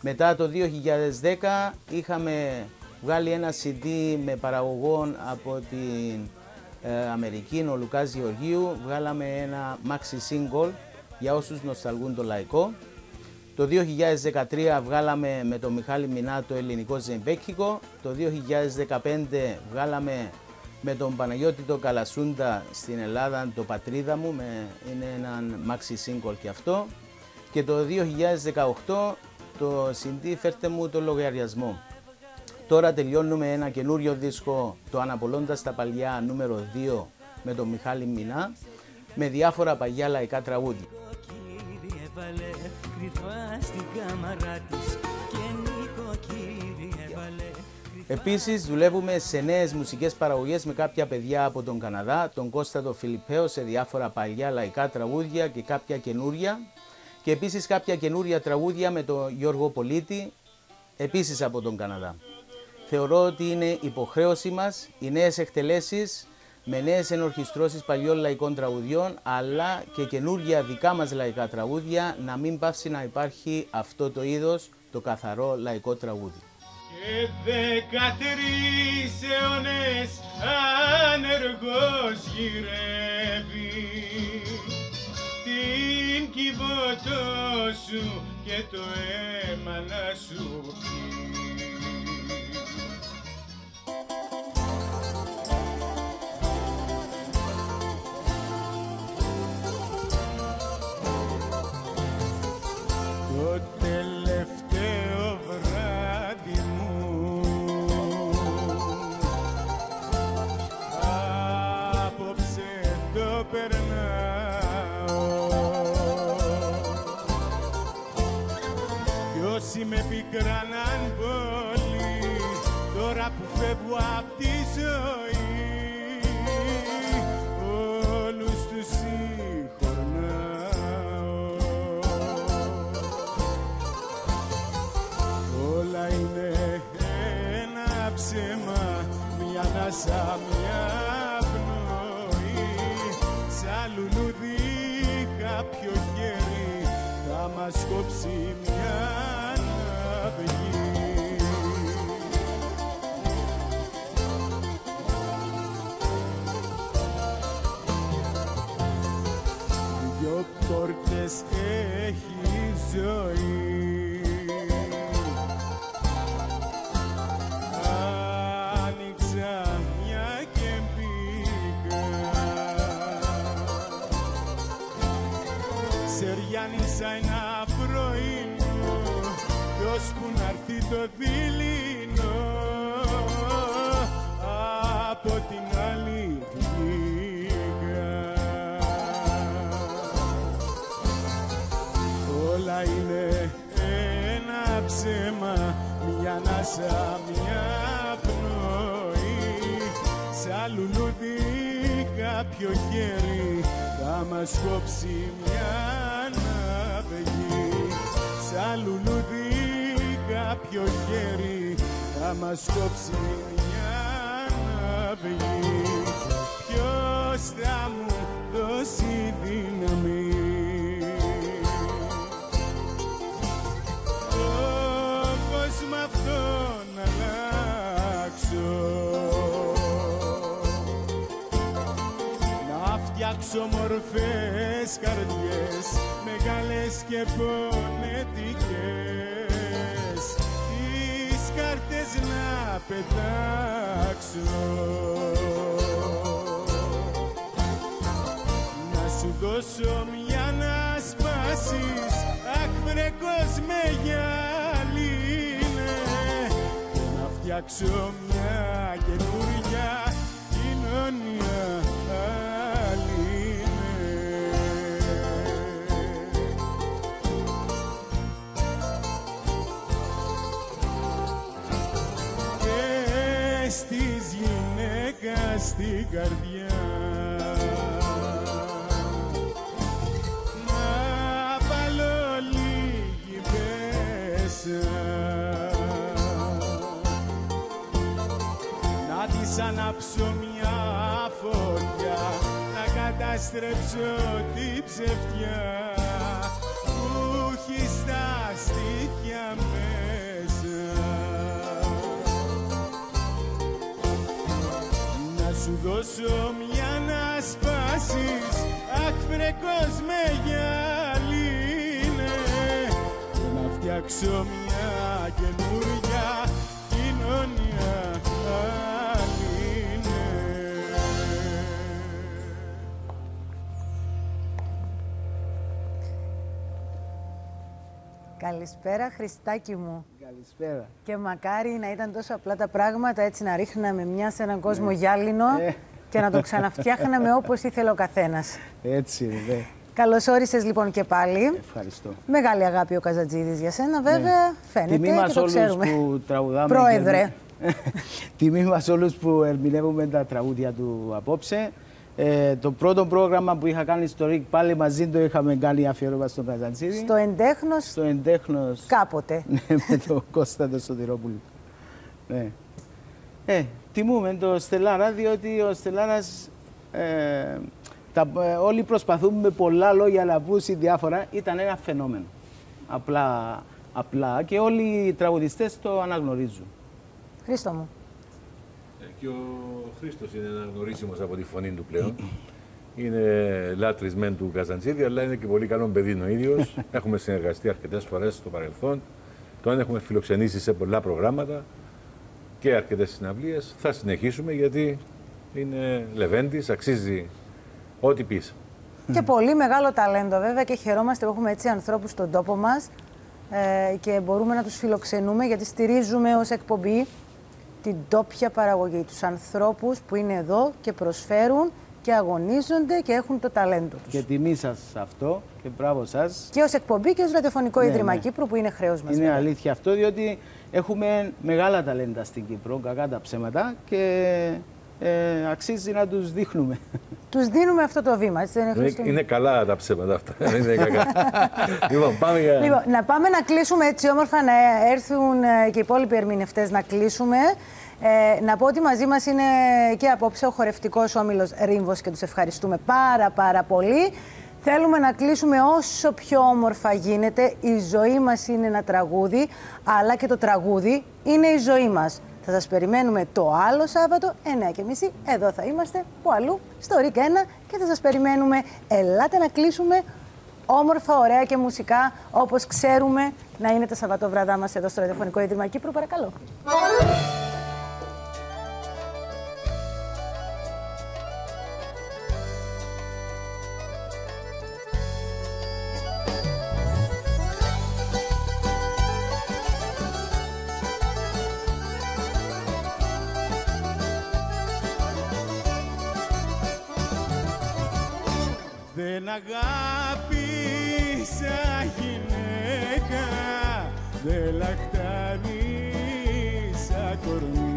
Μετά το 2010 είχαμε βγάλει ένα CD με παραγωγών από την ε, Αμερική, ο Λουκάς Γεωργίου. Βγάλαμε ένα maxi single για όσους νοσταλγούν το λαϊκό. Το 2013 βγάλαμε με τον Μιχάλη Μινά το ελληνικό ζεμπέκικο. Το 2015 βγάλαμε με τον Παναγιώτη το Καλασούντα στην Ελλάδα το Πατρίδα μου. Με, είναι ένα maxi single και αυτό. Και το 2018 το CD φέρτε μου το λογαριασμό. Τώρα τελειώνουμε ένα καινούριο δίσκο, το Αναπολώντας τα παλιά νούμερο 2 με τον Μιχάλη Μινά, με διάφορα παγιά λαϊκά τραγούδια. Έβαλε κρυφά στην κάμαρα της και νοικοκύρι έβαλε Επίσης δουλεύουμε σε νέες μουσικές παραγωγές με κάποια παιδιά από τον Καναδά, τον Κώστατο Φιλιππέο σε διάφορα παλιά λαϊκά τραγούδια και κάποια καινούρια και επίσης κάποια καινούρια τραγούδια με τον Γιώργο Πολίτη, επίσης από τον Καναδά. Θεωρώ ότι είναι υποχρέωση μας οι νέες εκτελέσεις με νέες ενορχιστρώσεις παλιών λαϊκών τραγουδιών αλλά και καινούργια δικά μας λαϊκά τραγούδια να μην πάψει να υπάρχει αυτό το είδος, το καθαρό λαϊκό τραγούδι. Και δεκατρεις αιώνες άνεργος γυρεύει την κυβωτό σου και το αίμα να σου πιει. Με πικράναν πολύ Τώρα που φεύγω απ' τη ζωή. Όλους τους συγχωρνάω. Όλα είναι ένα ψέμα, μια ανάσα, μια πνοή. Σαν λουλούδι κάποιο χέρι θα μας κόψει μια πόρτες έχει η ζωή. Άνοιξα μια και μπήκα. Σεριάνισα ένα πρωινό Ποιος που να έρθει το δειλινό μια ανάσα, μια πνοή Σαν λουλούδι κάποιο χέρι θα μας κόψει μια αυγή Σαν λουλούδι κάποιο χέρι θα μας κόψει μια αυγή Ποιος θα μου δώσει δύναμη Να φτιάξω μορφές καρδιές Μεγάλες και πονετικές. Τις κάρτες να πετάξω. Να σου δώσω μια να σπάσεις Αχ βρε κόσμε γυαλίνε Και να φτιάξω μια καινούρια κοινωνία στην καρδιά. Να βάλω λίγη μέσα. Να της ανάψω μια φωτιά να καταστρέψω την ψευτιά σου δώσω μια να σπάσεις Αχ βρε κόσμε γυαλίνε Και να φτιάξω μια καινούρια κοινωνία Αλλήνε. Καλησπέρα Χριστάκη μου. Καλησπέρα. Και μακάρι να ήταν τόσο απλά τα πράγματα έτσι να ρίχναμε μια σε έναν κόσμο Ναι. γυάλινο Ε. και να το ξαναφτιάχναμε όπως ήθελε ο καθένας. Έτσι είναι, ναι. Καλώς όρισες λοιπόν και πάλι. Ευχαριστώ. Μεγάλη αγάπη ο Καζατζίδης για σένα βέβαια, φαίνεται Τιμή και μας το όλους ξέρουμε. που τραγουδάμε. Πρόεδρε. και- [laughs] Τιμή μας όλους που ερμηνεύουμε τα τραγούδια του απόψε. Ε, το πρώτο πρόγραμμα που είχα κάνει στο ΡΙΚ πάλι μαζί το είχαμε κάνει αφιέρωμα στον Καζαντζίδη. Στο εντέχνος Στο εντέχνος. κάποτε. [laughs] Ναι, με τον Κώστα τον Σωτηρόπουλο. Ναι. Ε, τιμούμε το Στελάρα διότι ο Στελάρας ε, τα, ε, όλοι προσπαθούμε με πολλά λόγια να πούσει διάφορα. Ήταν ένα φαινόμενο. Απλά, απλά και όλοι οι τραγουδιστές το αναγνωρίζουν. Χρήστο μου. Ε, και ο Χρήστος είναι αναγνωρίσιμος από τη φωνή του πλέον. Είναι λάτρισμεν του Καζαντζίδη, αλλά είναι και πολύ καλό παιδί ο ίδιος. [laughs] έχουμε συνεργαστεί αρκετές φορές στο παρελθόν. Τον έχουμε φιλοξενήσει σε πολλά προγράμματα και αρκετές συναυλίες. Θα συνεχίσουμε γιατί είναι λεβέντης, αξίζει ό,τι πεις. Και πολύ μεγάλο ταλέντο βέβαια και χαιρόμαστε που έχουμε έτσι ανθρώπους στον τόπο μας ε, και μπορούμε να τους φιλοξενούμε γιατί στηρίζουμε ως εκπομπή την τόπια παραγωγή, τους ανθρώπους που είναι εδώ και προσφέρουν και αγωνίζονται και έχουν το ταλέντο τους. Και τιμή σας αυτό και μπράβο σας. Και ως εκπομπή και ως ραδιοφωνικό Ναι, Ίδρυμα ναι. Κύπρου που είναι χρέος μας. Είναι βέβαια. αλήθεια αυτό, διότι έχουμε μεγάλα ταλέντα στην Κύπρο, κακά τα ψέματα και ε, αξίζει να τους δείχνουμε. [laughs] Τους δίνουμε αυτό το βήμα, έτσι δεν είναι Είναι, Χρήστο μου; είναι καλά τα ψέματα αυτά. Δεν [laughs] είναι κακά. [laughs] λοιπόν, πάμε για. Λοιπόν, να πάμε να κλείσουμε έτσι όμορφα, να έρθουν ε, και οι υπόλοιποι ερμηνευτές να κλείσουμε. Ε, να πω ότι μαζί μας είναι και απόψε ο χορευτικός όμιλος Ρήμβος και τους ευχαριστούμε πάρα πάρα πολύ. Θέλουμε να κλείσουμε όσο πιο όμορφα γίνεται. Η ζωή μας είναι ένα τραγούδι, αλλά και το τραγούδι είναι η ζωή μας. Θα σας περιμένουμε το άλλο Σάββατο, 9.30. Εδώ θα είμαστε, που αλλού, στο ΡΙΚ 1 και θα σας περιμένουμε. Ελάτε να κλείσουμε όμορφα, ωραία και μουσικά, όπως ξέρουμε να είναι τα Σαββατόβραδά μας εδώ στο Ραδιοφωνικό Ίδρυμα Κύπρου. Παρακαλώ. Δεν αγάπησα γυναίκα, δεν λαχτάρισα κορμί.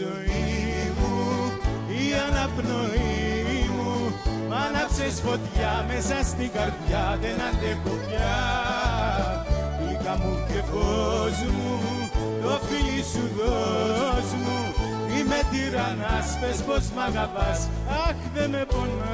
Ζωή μου, η αναπνοή μου. Μ' άναψες φωτιά μέσα στην καρδιά, δεν αντέχω πια. Μπήκα μου και φως μου, το φίλι σου δώσ' μου. Είμαι τυραννάς, πες πως μ' αγαπάς, αχ δεν με πονάς